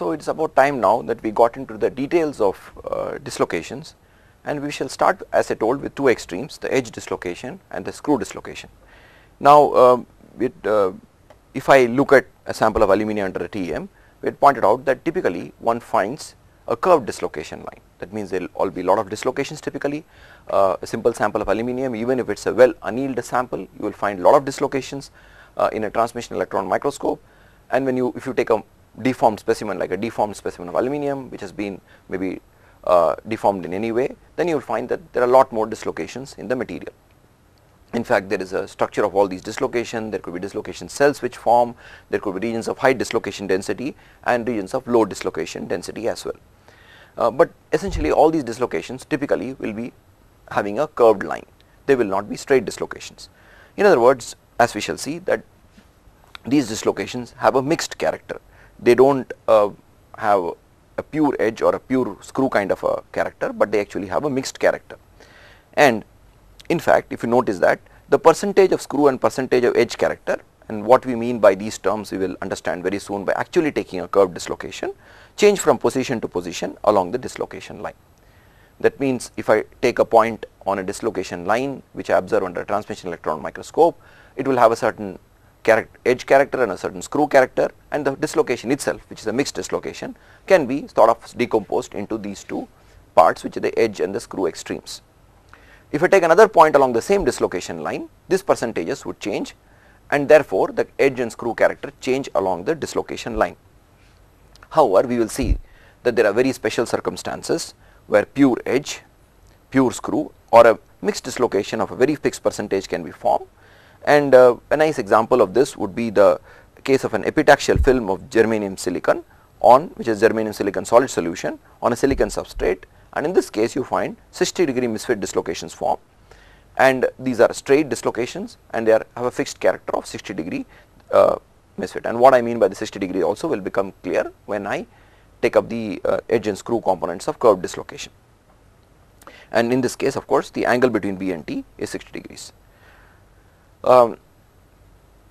So, it is about time now that we got into the details of uh, dislocations and we shall start as I told with two extremes the edge dislocation and the screw dislocation. Now, uh, it, uh, if I look at a sample of aluminum under a TEM, we had pointed out that typically one finds a curved dislocation line. That means there will all be a lot of dislocations typically. Uh, a simple sample of aluminum even if it is a well annealed sample you will find lot of dislocations uh, in a transmission electron microscope and when you if you take a deformed specimen like a deformed specimen of aluminum which has been maybe uh, deformed in any way then you will find that there are a lot more dislocations in the material. In fact, there is a structure of all these dislocation, there could be dislocation cells which form, there could be regions of high dislocation density and regions of low dislocation density as well. Uh, but essentially all these dislocations typically will be having a curved line, they will not be straight dislocations. In other words, as we shall see that these dislocations have a mixed character, they do not uh, have a pure edge or a pure screw kind of a character, but they actually have a mixed character. And in fact, if you notice that the percentage of screw and percentage of edge character and what we mean by these terms we will understand very soon by actually taking a curved dislocation change from position to position along the dislocation line. That means if I take a point on a dislocation line which I observe under a transmission electron microscope, it will have a certain character, edge character and a certain screw character and the dislocation itself which is a mixed dislocation can be sort of decomposed into these two parts which are the edge and the screw extremes. If I take another point along the same dislocation line, this percentages would change and therefore, the edge and screw character change along the dislocation line. However, we will see that there are very special circumstances where pure edge, pure screw or a mixed dislocation of a very fixed percentage can be formed and uh, a nice example of this would be the case of an epitaxial film of germanium silicon on which is germanium silicon solid solution on a silicon substrate. And in this case you find 60 degree misfit dislocations form. And these are straight dislocations and they are have a fixed character of 60 degree uh, misfit. And what I mean by the 60 degree also will become clear when I take up the uh, edge and screw components of curved dislocation. And in this case of course the angle between B and T is 60 degrees. Um,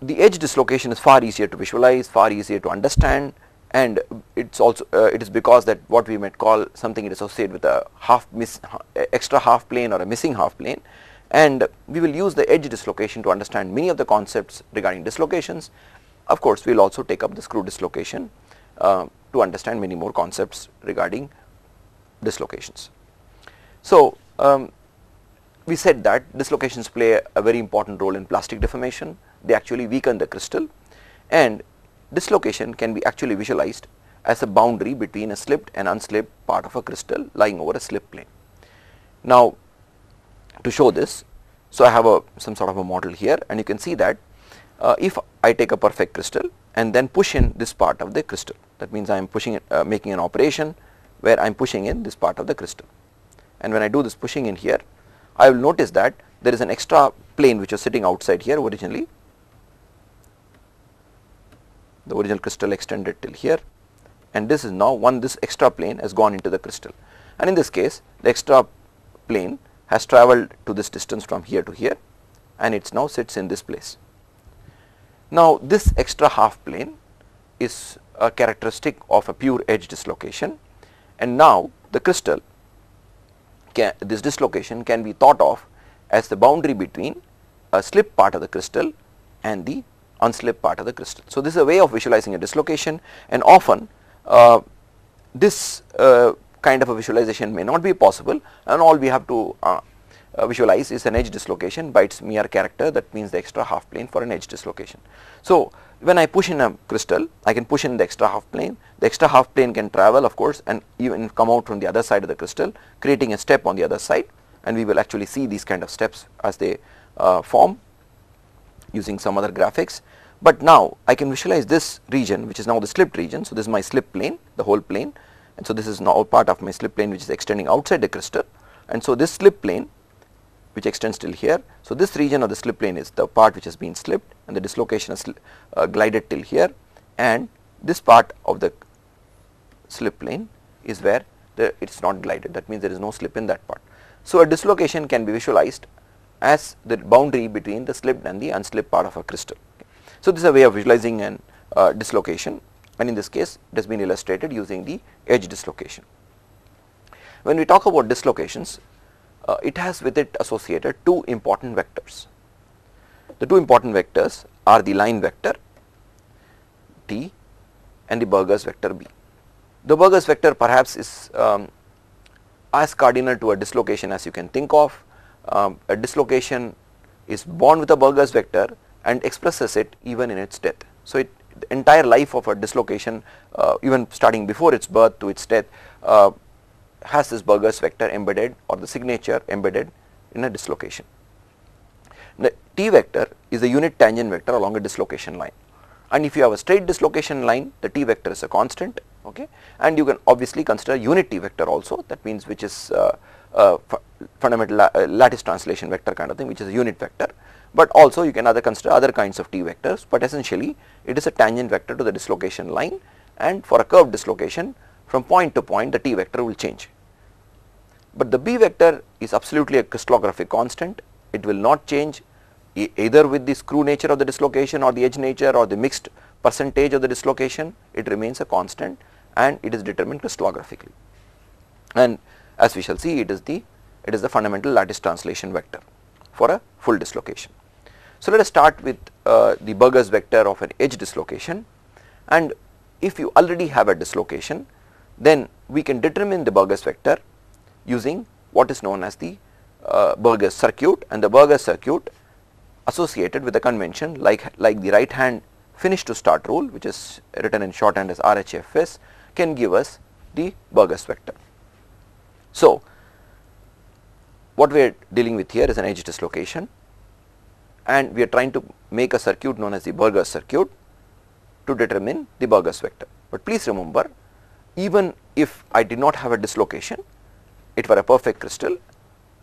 the edge dislocation is far easier to visualize, far easier to understand and it's also uh, it is because that what we might call something it associated with a half miss extra half plane or a missing half plane and we will use the edge dislocation to understand many of the concepts regarding dislocations. Of course, we will also take up the screw dislocation uh, to understand many more concepts regarding dislocations. So, um, we said that dislocations play a very important role in plastic deformation, they actually weaken the crystal and dislocation can be actually visualized as a boundary between a slipped and unslipped part of a crystal lying over a slip plane. Now, to show this, so I have a some sort of a model here and you can see that uh, if I take a perfect crystal and then push in this part of the crystal, that means I am pushing it, uh, making an operation where I am pushing in this part of the crystal. And when I do this pushing in here, I will notice that there is an extra plane which was sitting outside here originally. The original crystal extended till here. And this is now one this extra plane has gone into the crystal. And in this case the extra plane has travelled to this distance from here to here. And it now sits in this place. Now this extra half plane is a characteristic of a pure edge dislocation. And now the crystal can, this dislocation can be thought of as the boundary between a slip part of the crystal and the unslip part of the crystal. So, this is a way of visualizing a dislocation and often uh, this uh, kind of a visualization may not be possible and all we have to uh, uh, visualize is an edge dislocation by its mere character that means the extra half plane for an edge dislocation. So, when I push in a crystal, I can push in the extra half plane. The extra half plane can travel of course and even come out from the other side of the crystal creating a step on the other side and we will actually see these kind of steps as they uh, form using some other graphics. But now I can visualize this region which is now the slipped region. So, this is my slip plane the whole plane and so this is now part of my slip plane which is extending outside the crystal and so this slip plane which extends till here. So, this region of the slip plane is the part which has been slipped and the dislocation has uh, glided till here and this part of the slip plane is where the it is not glided that means there is no slip in that part. So, a dislocation can be visualized as the boundary between the slipped and the unslipped part of a crystal. So, this is a way of visualizing an uh, dislocation and in this case it has been illustrated using the edge dislocation. When we talk about dislocations uh, it has with it associated two important vectors. The two important vectors are the line vector t and the Burgers vector b. The Burgers vector perhaps is um, as cardinal to a dislocation as you can think of. Um, a dislocation is born with a Burgers vector and expresses it even in its death. So, it the entire life of a dislocation uh, even starting before its birth to its death uh, has this Burgers vector embedded or the signature embedded in a dislocation. The T vector is a unit tangent vector along a dislocation line. And if you have a straight dislocation line the T vector is a constant okay? And you can obviously consider unit T vector also. That means which is uh, uh, fundamental la uh, lattice translation vector kind of thing which is a unit vector. But also you can other consider other kinds of T vectors but essentially it is a tangent vector to the dislocation line. And for a curved dislocation from point to point the T vector will change. But the B vector is absolutely a crystallographic constant it will not change e either with the screw nature of the dislocation or the edge nature or the mixed percentage of the dislocation it remains a constant and it is determined crystallographically and as we shall see it is the it is the fundamental lattice translation vector for a full dislocation. So, let us start with uh, the Burgers vector of an edge dislocation and if you already have a dislocation then we can determine the Burgers vector using what is known as the uh, Burgers circuit and the Burgers circuit associated with a convention like, like the right hand finish to start rule which is written in shorthand as RHFS can give us the Burgers vector. So, what we are dealing with here is an edge dislocation and we are trying to make a circuit known as the Burgers circuit to determine the Burgers vector. But please remember even if I did not have a dislocation it were a perfect crystal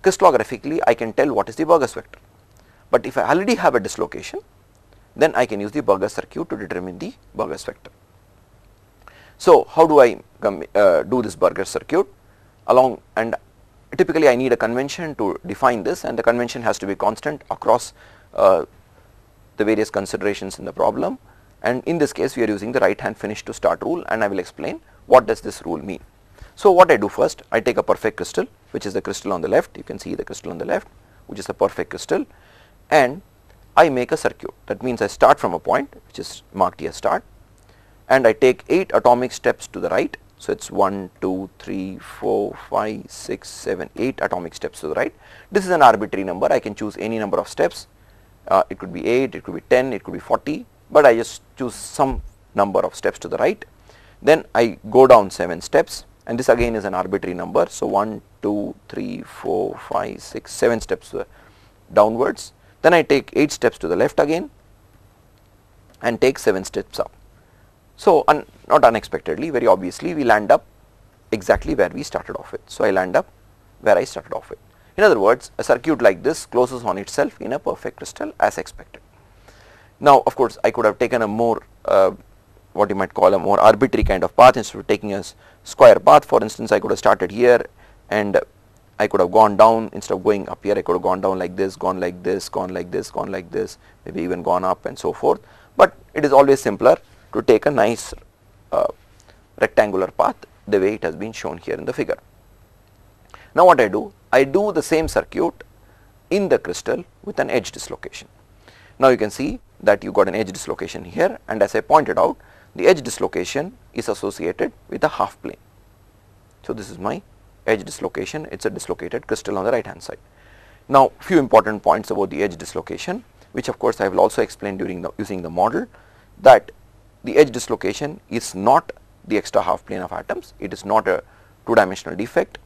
crystallographically I can tell what is the Burgers vector. But if I already have a dislocation then I can use the Burgers circuit to determine the Burgers vector. So, how do I uh, do this Burgers circuit along and typically I need a convention to define this and the convention has to be constant across uh, the various considerations in the problem and in this case we are using the right hand finish to start rule and I will explain what does this rule mean. So, what I do first I take a perfect crystal which is the crystal on the left you can see the crystal on the left which is a perfect crystal and I make a circuit that means I start from a point which is marked here start and I take 8 atomic steps to the right. So, it is 1, 2, 3, 4, 5, 6, 7, 8 atomic steps to the right. This is an arbitrary number I can choose any number of steps uh, it could be 8, it could be 10, it could be 40 but I just choose some number of steps to the right. Then I go down 7 steps and this again is an arbitrary number. So, 1, 2, 3, 4, 5, 6, 7 steps downwards then I take 8 steps to the left again and take 7 steps up. So, un not unexpectedly very obviously we land up exactly where we started off with. So, I land up where I started off with. In other words a circuit like this closes on itself in a perfect crystal as expected. Now of course I could have taken a more uh, what you might call a more arbitrary kind of path instead of taking a square path for instance I could have started here and I could have gone down instead of going up here I could have gone down like this, gone like this, gone like this, gone like this, maybe even gone up and so forth. But it is always simpler to take a nice uh, rectangular path the way it has been shown here in the figure. Now what I do? I do the same circuit in the crystal with an edge dislocation. Now you can see that you got an edge dislocation here and as I pointed out the edge dislocation is associated with a half plane. So this is my edge dislocation it is a dislocated crystal on the right hand side. Now few important points about the edge dislocation which of course I will also explain during the using the model that the edge dislocation is not the extra half plane of atoms, it is not a two dimensional defect,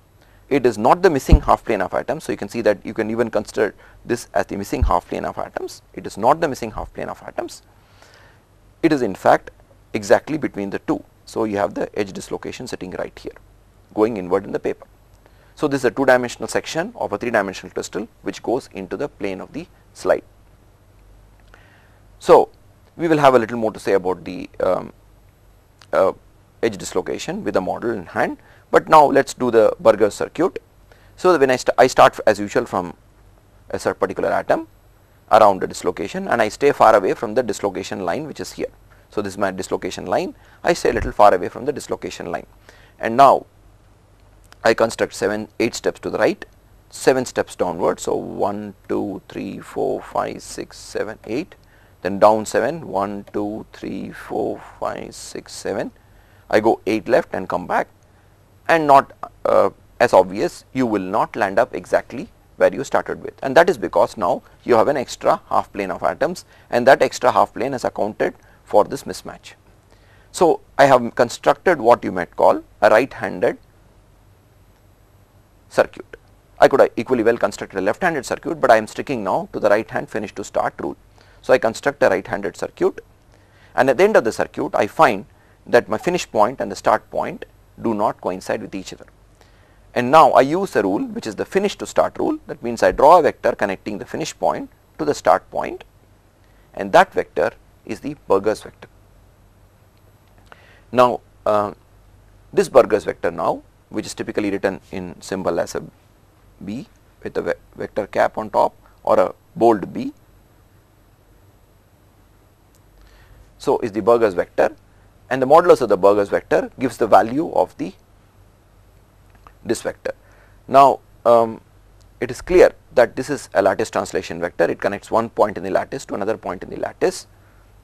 it is not the missing half plane of atoms. So, you can see that you can even consider this as the missing half plane of atoms, it is not the missing half plane of atoms, it is in fact exactly between the two. So, you have the edge dislocation sitting right here going inward in the paper. So, this is a two dimensional section of a three dimensional crystal which goes into the plane of the slide. So, we will have a little more to say about the um, uh, edge dislocation with a model in hand, but now let us do the Burger circuit. So, when I, st I start as usual from a particular atom around the dislocation and I stay far away from the dislocation line which is here. So, this is my dislocation line, I stay a little far away from the dislocation line. And now I construct 7, 8 steps to the right, 7 steps downward. So, 1, 2, 3, 4, 5, 6, 7, 8, then down 7, 1, 2, 3, 4, 5, 6, 7. I go 8 left and come back. And not uh, as obvious you will not land up exactly where you started with. And that is because now you have an extra half plane of atoms. And that extra half plane is accounted for this mismatch. So, I have constructed what you might call a right handed circuit. I could equally well construct a left handed circuit, but I am sticking now to the right hand finish to start rule. So, I construct a right handed circuit and at the end of the circuit I find that my finish point and the start point do not coincide with each other. And now I use a rule which is the finish to start rule that means I draw a vector connecting the finish point to the start point and that vector is the Burgers vector. Now uh, this Burgers vector now which is typically written in symbol as a B with a ve vector cap on top or a bold B. So, is the Burgers vector and the modulus of the Burgers vector gives the value of the this vector. Now, um, it is clear that this is a lattice translation vector, it connects one point in the lattice to another point in the lattice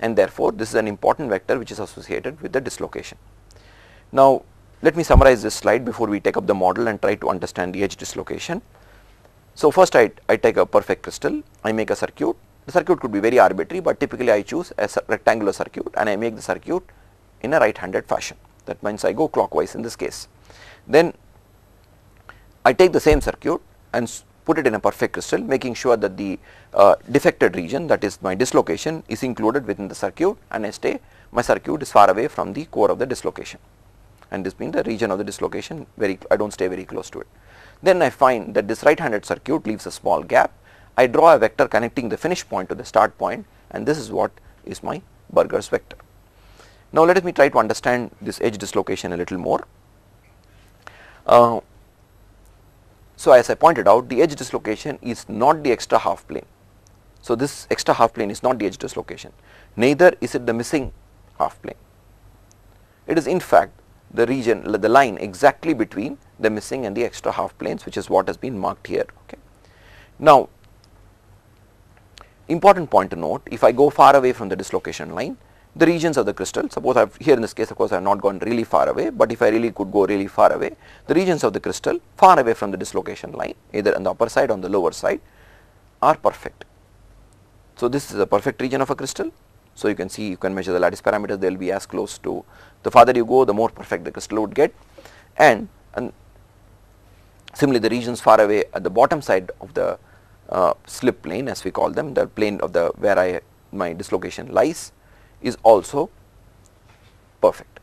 and therefore, this is an important vector which is associated with the dislocation. Now, let me summarize this slide before we take up the model and try to understand the edge dislocation. So, first I, I take a perfect crystal, I make a circuit, the circuit could be very arbitrary, but typically I choose a rectangular circuit and I make the circuit in a right handed fashion that means I go clockwise in this case. Then I take the same circuit and put it in a perfect crystal making sure that the uh, defected region that is my dislocation is included within the circuit and I stay my circuit is far away from the core of the dislocation and this being the region of the dislocation very I do not stay very close to it. Then I find that this right handed circuit leaves a small gap. I draw a vector connecting the finish point to the start point and this is what is my Burgers vector. Now let me try to understand this edge dislocation a little more. Uh, so as I pointed out the edge dislocation is not the extra half plane. So this extra half plane is not the edge dislocation neither is it the missing half plane. It is in fact the region the line exactly between the missing and the extra half planes which is what has been marked here okay. Now important point to note if I go far away from the dislocation line the regions of the crystal suppose I have here in this case of course I have not gone really far away but if I really could go really far away the regions of the crystal far away from the dislocation line either on the upper side or on the lower side are perfect. So this is a perfect region of a crystal. So you can see you can measure the lattice parameters they will be as close to the farther you go the more perfect the crystal would get. And, and similarly the regions far away at the bottom side of the uh, slip plane as we call them the plane of the where I my dislocation lies is also perfect.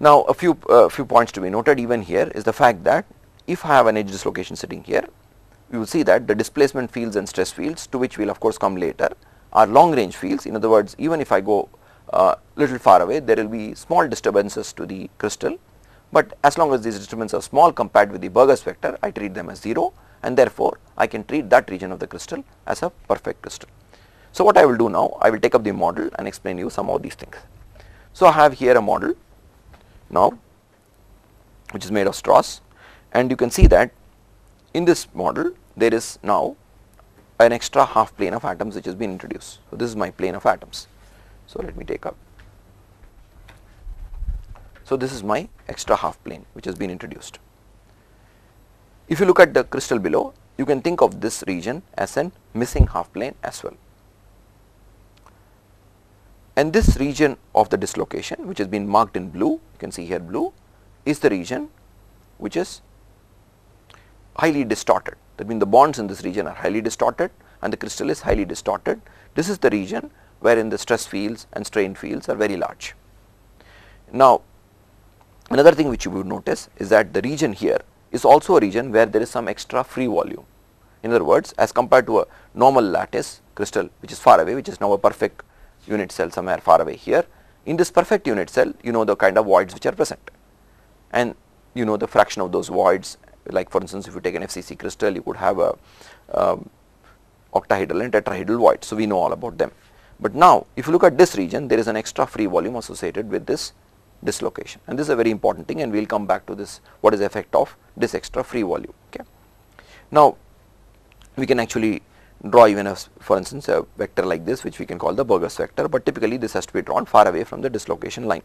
Now a few uh, few points to be noted even here is the fact that if I have an edge dislocation sitting here you will see that the displacement fields and stress fields to which we will of course come later are long range fields in other words even if I go uh, little far away there will be small disturbances to the crystal but as long as these disturbances are small compared with the Burgers vector I treat them as 0 and therefore I can treat that region of the crystal as a perfect crystal. So what I will do now I will take up the model and explain you some of these things. So I have here a model now which is made of straws and you can see that in this model there is now an extra half plane of atoms which has been introduced. So, this is my plane of atoms. So, let me take up. So, this is my extra half plane which has been introduced. If you look at the crystal below, you can think of this region as an missing half plane as well. And this region of the dislocation which has been marked in blue, you can see here blue is the region which is highly distorted. That means the bonds in this region are highly distorted and the crystal is highly distorted. This is the region wherein the stress fields and strain fields are very large. Now, another thing which you would notice is that the region here is also a region where there is some extra free volume. In other words, as compared to a normal lattice crystal which is far away, which is now a perfect unit cell somewhere far away here, in this perfect unit cell, you know the kind of voids which are present and you know the fraction of those voids like for instance if you take an FCC crystal you could have a um, octahedral and tetrahedral void. So, we know all about them. But now if you look at this region there is an extra free volume associated with this dislocation and this is a very important thing and we will come back to this what is the effect of this extra free volume. Okay. Now we can actually draw even a for instance a vector like this which we can call the Burgers vector but typically this has to be drawn far away from the dislocation line.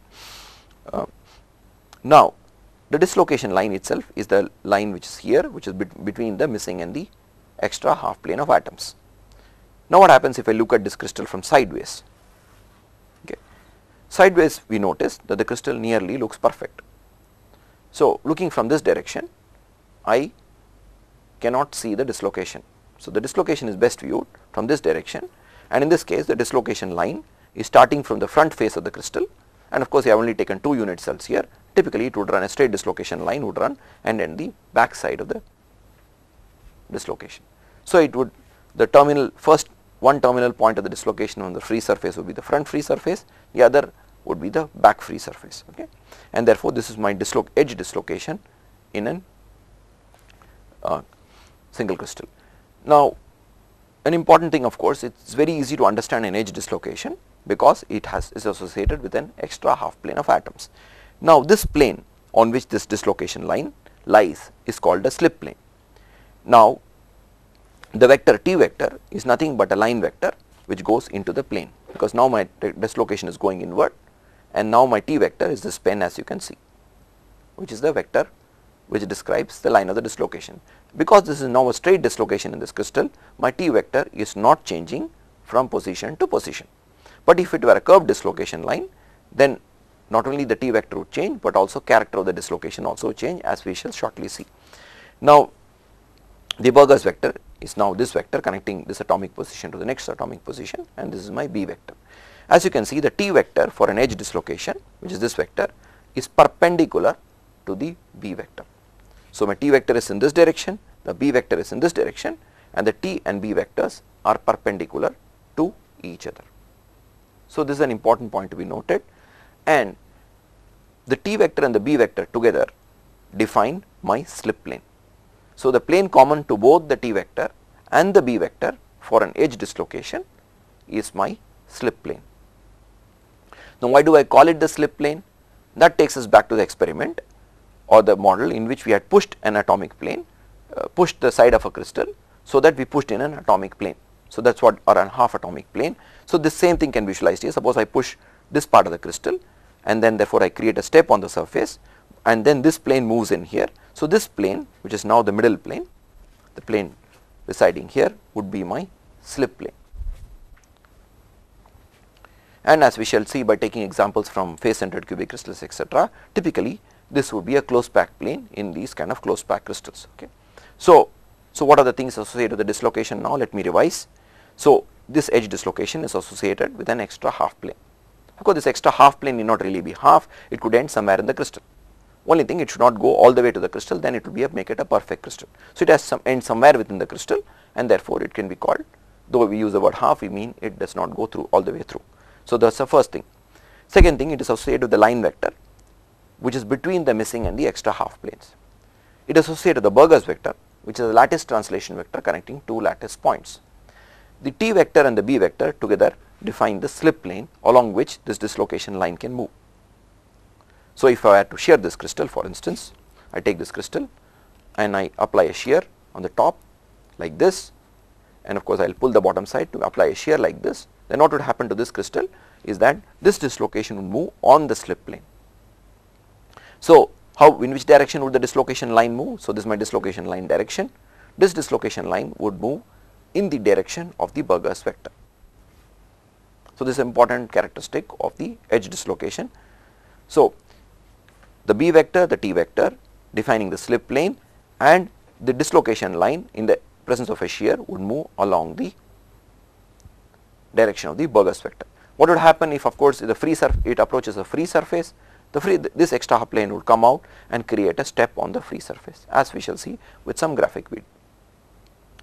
Uh, now the dislocation line itself is the line which is here which is bet between the missing and the extra half plane of atoms. Now what happens if I look at this crystal from sideways? Okay. Sideways we notice that the crystal nearly looks perfect. So looking from this direction I cannot see the dislocation. So the dislocation is best viewed from this direction and in this case the dislocation line is starting from the front face of the crystal and of course I have only taken 2 unit cells here typically it would run a straight dislocation line would run and then the back side of the dislocation. So it would the terminal first one terminal point of the dislocation on the free surface would be the front free surface the other would be the back free surface okay and therefore this is my disloc edge dislocation in an uh, single crystal. Now an important thing of course it is very easy to understand an edge dislocation because it has is associated with an extra half plane of atoms. Now this plane on which this dislocation line lies is called a slip plane. Now the vector t vector is nothing but a line vector which goes into the plane because now my dislocation is going inward and now my t vector is this pen as you can see which is the vector which describes the line of the dislocation. Because this is now a straight dislocation in this crystal my t vector is not changing from position to position. But if it were a curved dislocation line then not only the t vector would change but also character of the dislocation also change as we shall shortly see. Now the Burgers vector is now this vector connecting this atomic position to the next atomic position and this is my b vector. As you can see the t vector for an edge dislocation which is this vector is perpendicular to the b vector. So my t vector is in this direction, the b vector is in this direction and the t and b vectors are perpendicular to each other. So this is an important point to be noted and the t vector and the b vector together define my slip plane. So the plane common to both the t vector and the b vector for an edge dislocation is my slip plane. Now why do I call it the slip plane? That takes us back to the experiment or the model in which we had pushed an atomic plane, uh, pushed the side of a crystal so that we pushed in an atomic plane. So that is what or an half atomic plane. So this same thing can be visualized here. Suppose I push this part of the crystal and then therefore I create a step on the surface and then this plane moves in here. So this plane which is now the middle plane, the plane residing here would be my slip plane. And as we shall see by taking examples from face centered cubic crystals etc., typically this would be a close packed plane in these kind of close packed crystals. Okay. So, so what are the things associated with the dislocation now? Let me revise. So this edge dislocation is associated with an extra half plane. Of course, this extra half plane need not really be half, it could end somewhere in the crystal. Only thing it should not go all the way to the crystal, then it will be a make it a perfect crystal. So it has some end somewhere within the crystal and therefore it can be called, though we use the word half, we mean it does not go through all the way through. So that's the first thing. Second thing, it is associated with the line vector, which is between the missing and the extra half planes. It is associated with the Burgers vector, which is a lattice translation vector connecting two lattice points. The t vector and the b vector together define the slip plane along which this dislocation line can move. So if I had to shear this crystal for instance, I take this crystal and I apply a shear on the top like this and of course I will pull the bottom side to apply a shear like this then what would happen to this crystal is that this dislocation would move on the slip plane. So how in which direction would the dislocation line move? So this is my dislocation line direction. This dislocation line would move in the direction of the Burgers vector. So this is important characteristic of the edge dislocation. So, the B vector, the T vector defining the slip plane and the dislocation line in the presence of a shear would move along the direction of the Burgers vector. What would happen if of course the free it approaches a free surface the free this extra plane would come out and create a step on the free surface as we shall see with some graphic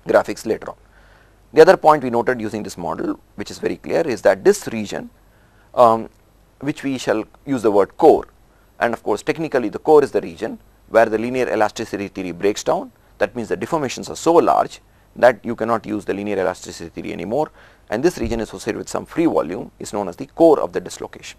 graphics later on. The other point we noted using this model which is very clear is that this region um, which we shall use the word core and of course technically the core is the region where the linear elasticity theory breaks down that means the deformations are so large that you cannot use the linear elasticity theory anymore and this region associated with some free volume is known as the core of the dislocation.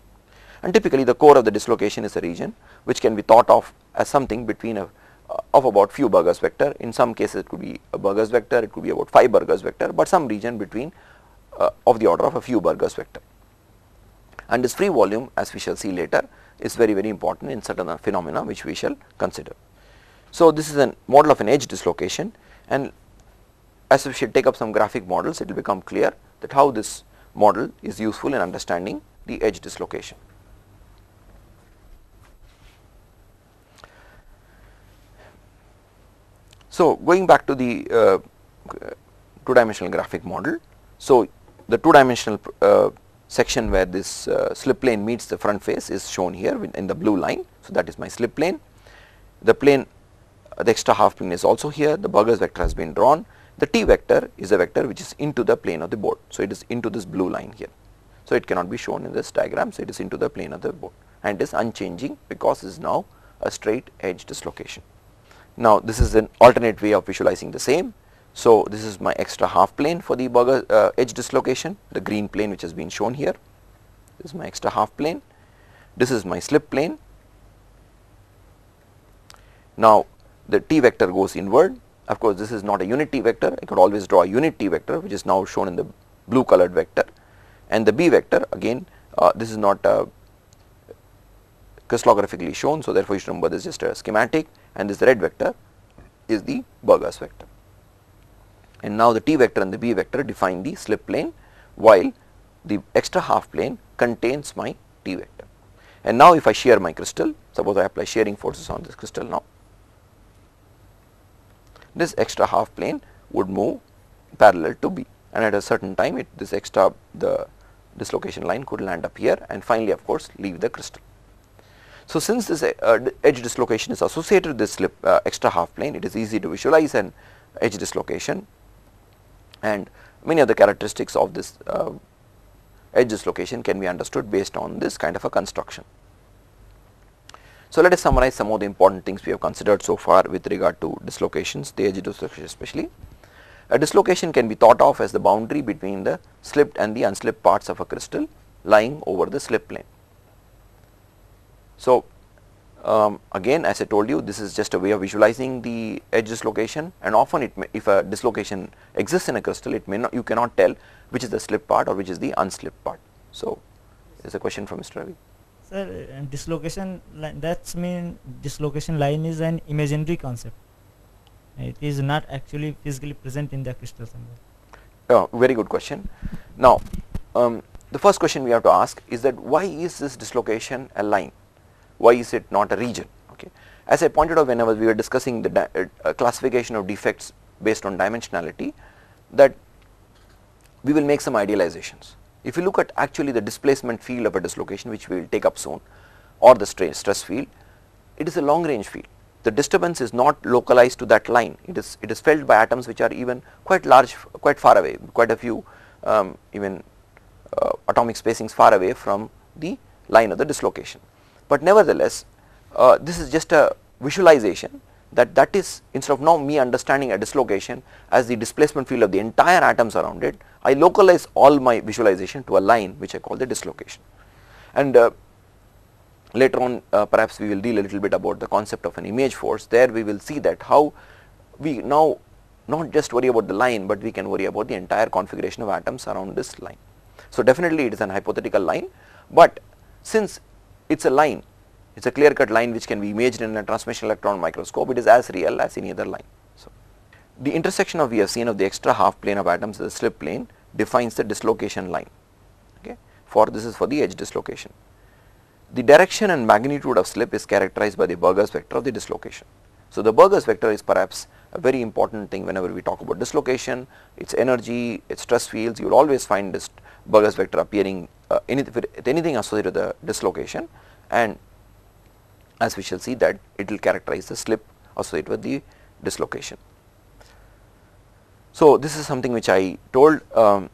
And typically the core of the dislocation is a region which can be thought of as something between a uh, of about few Burgers vector. In some cases it could be a Burgers vector, it could be about 5 Burgers vector, but some region between uh, of the order of a few Burgers vector. And this free volume as we shall see later is very very important in certain phenomena which we shall consider. So, this is a model of an edge dislocation and as we should take up some graphic models it will become clear that how this model is useful in understanding the edge dislocation. So, going back to the uh, two dimensional graphic model. So, the two dimensional uh, section where this uh, slip plane meets the front face is shown here in the blue line. So, that is my slip plane. The plane the extra half plane is also here the Burgers vector has been drawn the t vector is a vector which is into the plane of the board. So, it is into this blue line here. So, it cannot be shown in this diagram. So, it is into the plane of the board and is unchanging because it is now a straight edge dislocation. Now, this is an alternate way of visualizing the same. So, this is my extra half plane for the Burger uh, edge dislocation the green plane which has been shown here. This is my extra half plane. This is my slip plane. Now, the t vector goes inward of course, this is not a unit t vector, I could always draw a unit t vector which is now shown in the blue colored vector and the b vector again uh, this is not uh, crystallographically shown. So, therefore, you should remember this is just a schematic and this red vector is the Burgers vector. And now, the t vector and the b vector define the slip plane while the extra half plane contains my t vector. And now, if I shear my crystal, suppose I apply shearing forces on this crystal now, this extra half plane would move parallel to B and at a certain time it this extra the dislocation line could land up here and finally of course leave the crystal. So, since this uh, edge dislocation is associated with this slip uh, extra half plane it is easy to visualize an edge dislocation and many of the characteristics of this uh, edge dislocation can be understood based on this kind of a construction. So, let us summarize some of the important things we have considered so far with regard to dislocations, the edge dislocation especially. A dislocation can be thought of as the boundary between the slipped and the unslipped parts of a crystal lying over the slip plane. So, um, again as I told you this is just a way of visualizing the edge dislocation and often it may, if a dislocation exists in a crystal it may not you cannot tell which is the slip part or which is the unslipped part. So, there is a question from Mr. Ravi. Sir, uh, dislocation line, that's mean dislocation line is an imaginary concept. It is not actually physically present in the crystal somewhere. Oh, very good question. Now, um, the first question we have to ask is that why is this dislocation a line? Why is it not a region? Okay. As I pointed out whenever we were discussing the uh, uh, classification of defects based on dimensionality, that we will make some idealizations. If you look at actually the displacement field of a dislocation which we will take up soon or the stress, stress field, it is a long range field. The disturbance is not localized to that line, it is, it is felt by atoms which are even quite large, quite far away, quite a few um, even uh, atomic spacings far away from the line of the dislocation. But nevertheless, uh, this is just a visualization that that is instead of now me understanding a dislocation as the displacement field of the entire atoms around it, I localize all my visualization to a line which I call the dislocation. And uh, later on uh, perhaps we will deal a little bit about the concept of an image force there we will see that how we now not just worry about the line but we can worry about the entire configuration of atoms around this line. So definitely it is an hypothetical line but since it is a line it is a clear cut line which can be imaged in a transmission electron microscope it is as real as any other line. So the intersection of we have seen of the extra half plane of atoms the slip plane defines the dislocation line okay for this is for the edge dislocation. The direction and magnitude of slip is characterized by the Burgers vector of the dislocation. So, the Burgers vector is perhaps a very important thing whenever we talk about dislocation, its energy, its stress fields, you will always find this Burgers vector appearing uh, anything, with anything associated with the dislocation and as we shall see that it will characterize the slip associated with the dislocation. So, this is something which I told um,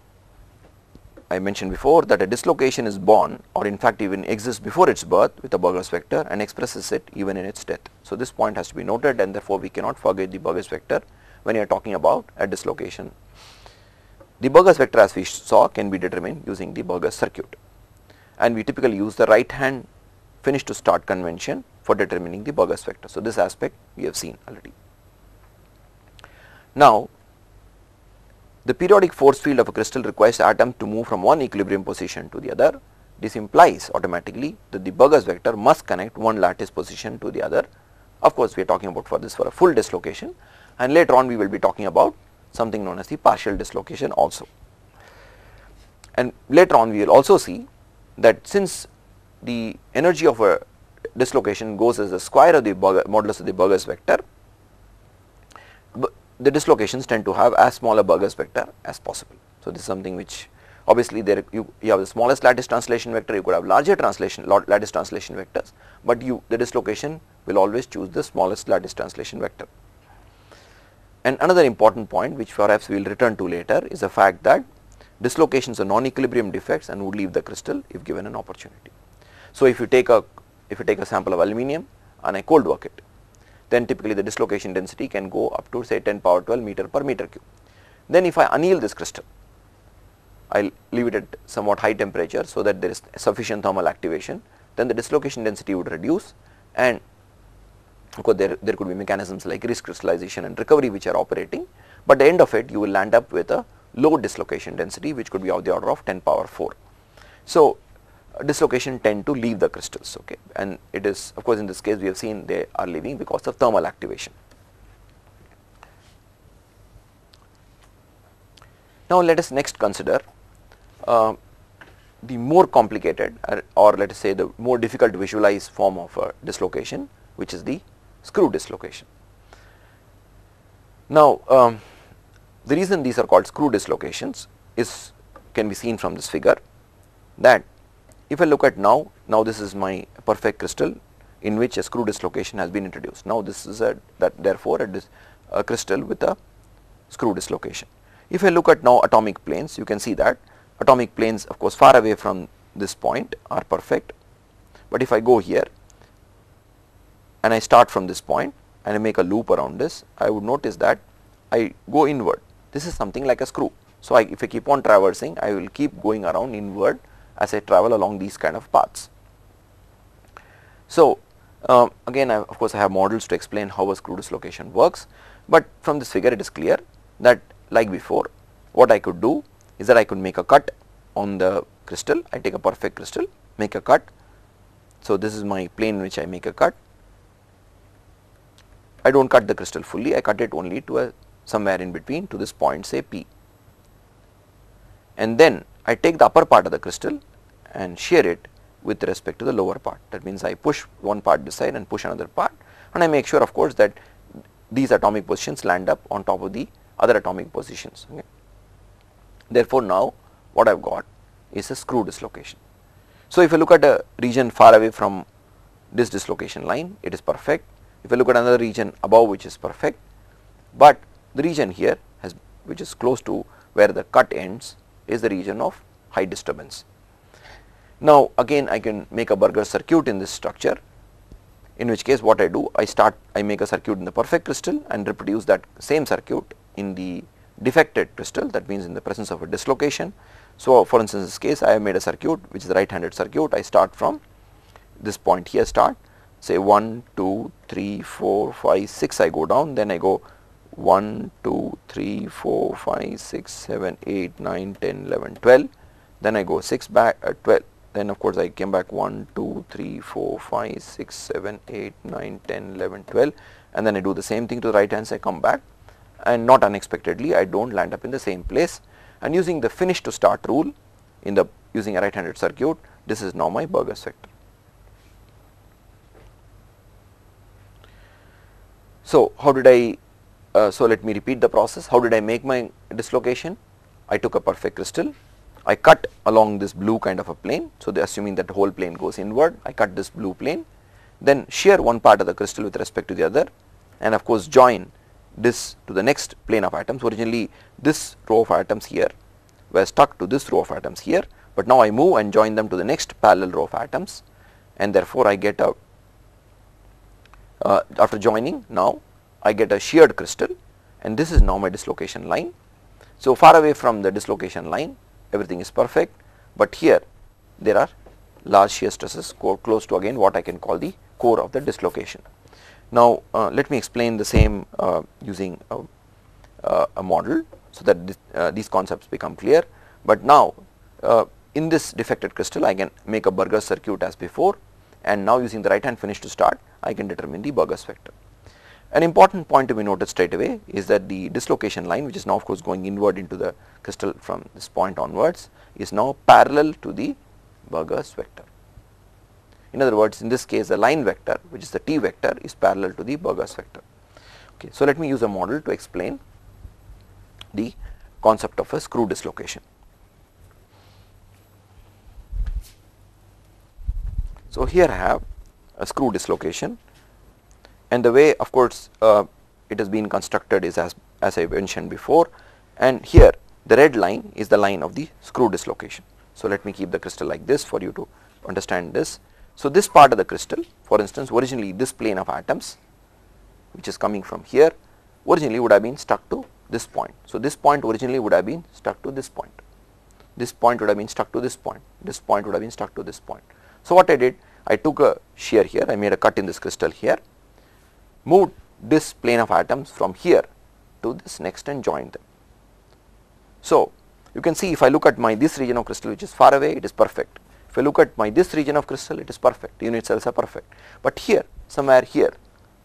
I mentioned before that a dislocation is born or in fact even exists before its birth with a Burgers vector and expresses it even in its death. So, this point has to be noted and therefore, we cannot forget the Burgers vector when you are talking about a dislocation. The Burgers vector as we saw can be determined using the Burgers circuit and we typically use the right hand finish to start convention for determining the Burgers vector. So, this aspect we have seen already. Now, the periodic force field of a crystal requires atom to move from one equilibrium position to the other. This implies automatically that the Burgers vector must connect one lattice position to the other. Of course, we are talking about for this for a full dislocation and later on we will be talking about something known as the partial dislocation also. And later on we will also see that since the energy of a dislocation goes as the square of the modulus of the Burgers vector, the dislocations tend to have as small a Burgers vector as possible. So, this is something which obviously there you, you have the smallest lattice translation vector, you could have larger translation lattice translation vectors, but you the dislocation will always choose the smallest lattice translation vector. And another important point which perhaps we will return to later is the fact that dislocations are non-equilibrium defects and would leave the crystal if given an opportunity. So, if you take a if you take a sample of aluminum and I cold work it then typically the dislocation density can go up to say 10 power 12 meter per meter cube. Then if I anneal this crystal, I will leave it at somewhat high temperature so that there is sufficient thermal activation, then the dislocation density would reduce and of course there, there could be mechanisms like recrystallization and recovery which are operating, but the end of it you will land up with a low dislocation density which could be of the order of 10 power 4. So, dislocation tend to leave the crystals okay and it is of course in this case we have seen they are leaving because of thermal activation. Now let us next consider uh, the more complicated or, or, let us say the more difficult to visualize form of a dislocation which is the screw dislocation. Now um, the reason these are called screw dislocations is can be seen from this figure that if I look at now, now this is my perfect crystal in which a screw dislocation has been introduced. Now this is a that therefore a, a crystal with a screw dislocation. If I look at now atomic planes, you can see that atomic planes of course far away from this point are perfect, but if I go here and I start from this point and I make a loop around this, I would notice that I go inward. This is something like a screw. So, I, if I keep on traversing, I will keep going around inward as I travel along these kind of paths. So, um, again I, of course, I have models to explain how a screw dislocation works, but from this figure it is clear that like before what I could do is that I could make a cut on the crystal, I take a perfect crystal, make a cut. So, this is my plane which I make a cut. I do not cut the crystal fully, I cut it only to a somewhere in between to this point say P. And then I take the upper part of the crystal and shear it with respect to the lower part. That means I push one part this side and push another part and I make sure of course that these atomic positions land up on top of the other atomic positions. Okay. Therefore, now what I have got is a screw dislocation. So, if you look at a region far away from this dislocation line, it is perfect. If you look at another region above which is perfect, but the region here has which is close to where the cut ends is the region of high disturbance. Now again I can make a Burger circuit in this structure in which case what I do I start I make a circuit in the perfect crystal and reproduce that same circuit in the defected crystal that means in the presence of a dislocation. So for instance in this case I have made a circuit which is the right handed circuit I start from this point here start say 1, 2, 3, 4, 5, 6 I go down then I go 1, 2, 3, 4, 5, 6, 7, 8, 9, 10, 11, 12. Then I go 6 back, uh, 12. Then of course I came back 1, 2, 3, 4, 5, 6, 7, 8, 9, 10, 11, 12. And then I do the same thing to the right hand side, come back. And not unexpectedly, I don't land up in the same place. And using the finish to start rule in the using a right handed circuit this is now my Burgers vector. So, how did I, uh, so let me repeat the process, how did I make my dislocation? I took a perfect crystal, I cut along this blue kind of a plane, so the assuming that the whole plane goes inward, I cut this blue plane, then shear one part of the crystal with respect to the other and of course join this to the next plane of atoms. Originally this row of atoms here were stuck to this row of atoms here, but now I move and join them to the next parallel row of atoms and therefore I get a uh, after joining now I get a sheared crystal and this is now my dislocation line. So, far away from the dislocation line everything is perfect, but here there are large shear stresses close to again what I can call the core of the dislocation. Now, uh, let me explain the same uh, using a, uh, a, model so that this, uh, these concepts become clear, but now uh, in this defected crystal I can make a Burgers circuit as before and now using the right hand finish to start I can determine the Burgers vector. An important point to be noted straight away is that the dislocation line which is now of course going inward into the crystal from this point onwards is now parallel to the Burgers vector. In other words in this case the line vector which is the t vector is parallel to the Burgers vector. Okay, so let me use a model to explain the concept of a screw dislocation. So, here I have a screw dislocation and the way of course uh, it has been constructed is as, as I mentioned before and here the red line is the line of the screw dislocation. So, let me keep the crystal like this for you to understand this. So, this part of the crystal for instance originally this plane of atoms which is coming from here originally would have been stuck to this point. So, this point originally would have been stuck to this point, this point would have been stuck to this point, this point would have been stuck to this point. So, what I did I took a shear here I made a cut in this crystal here moved this plane of atoms from here to this next and joined them. So, you can see if I look at my this region of crystal which is far away it is perfect. If I look at my this region of crystal it is perfect unit cells are perfect, but here somewhere here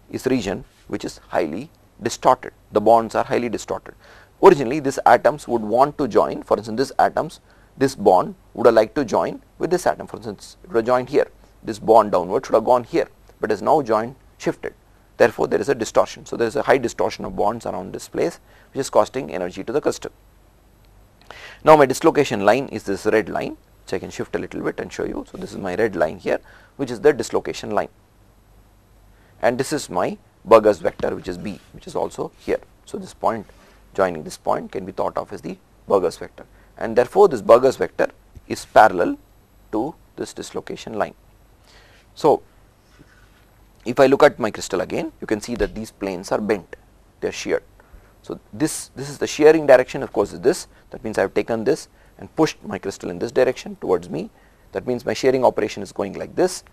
is region which is highly distorted the bonds are highly distorted. Originally these atoms would want to join for instance this atoms this bond would have liked to join with this atom for instance it would have joined here this bond downward should have gone here, but is now joined shifted therefore, there is a distortion. So, there is a high distortion of bonds around this place which is costing energy to the crystal. Now, my dislocation line is this red line which I can shift a little bit and show you. So, this is my red line here which is the dislocation line and this is my Burgers vector which is B which is also here. So, this point joining this point can be thought of as the Burgers vector and therefore, this Burgers vector is parallel to this dislocation line. So, if I look at my crystal again you can see that these planes are bent. They are sheared. So, this this is the shearing direction. Of course is this that means I have taken this and pushed my crystal in this direction towards me. That means my shearing operation is going like this.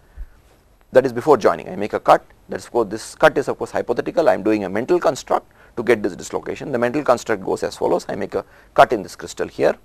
That is before joining. I make a cut. That is of course this cut is of course hypothetical. I am doing a mental construct to get this dislocation. The mental construct goes as follows. I make a cut in this crystal here